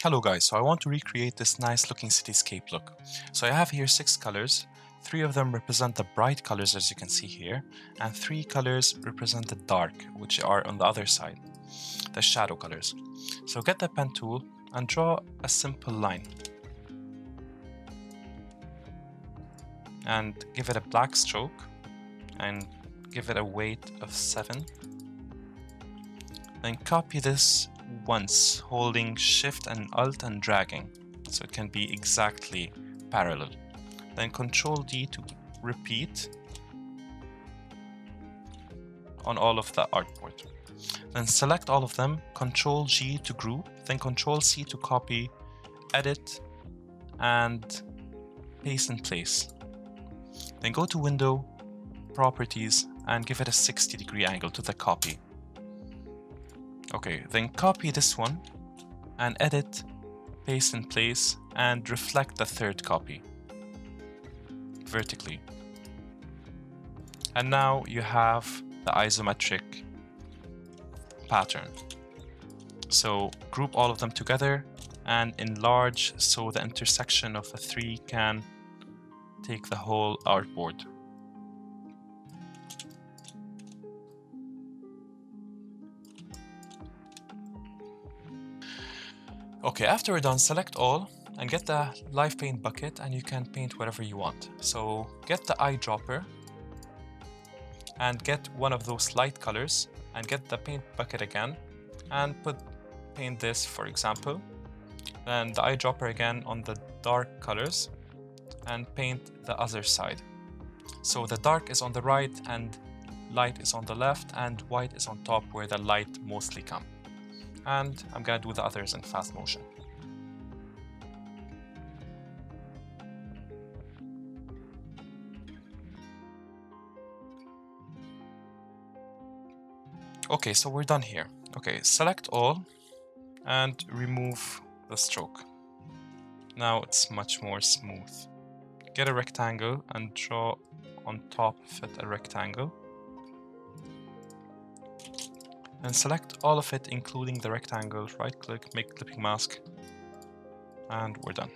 Hello guys, so I want to recreate this nice looking cityscape look. So I have here six colors, three of them represent the bright colors as you can see here, and three colors represent the dark, which are on the other side, the shadow colors. So get the pen tool and draw a simple line. And give it a black stroke and give it a weight of 7. Then copy this once, holding Shift and Alt and dragging, so it can be exactly parallel. Then Control D to repeat on all of the artboard. Then select all of them, Control G to group, then Control C to copy, edit, and paste in place. Then go to Window, Properties, and give it a 60 degree angle to the copy. Okay, then copy this one and edit, paste in place, and reflect the third copy vertically. And now you have the isometric pattern. So group all of them together and enlarge so the intersection of the three can take the whole artboard. Okay, after we're done, select all and get the live paint bucket and you can paint whatever you want. So get the eyedropper and get one of those light colors and get the paint bucket again and put paint this for example. Then the eyedropper again on the dark colors and paint the other side. So the dark is on the right and light is on the left and white is on top where the light mostly come and I'm gonna do the others in fast motion. Okay, so we're done here. Okay, select all and remove the stroke. Now it's much more smooth. Get a rectangle and draw on top of it a rectangle and select all of it including the rectangle, right click, make clipping mask and we're done.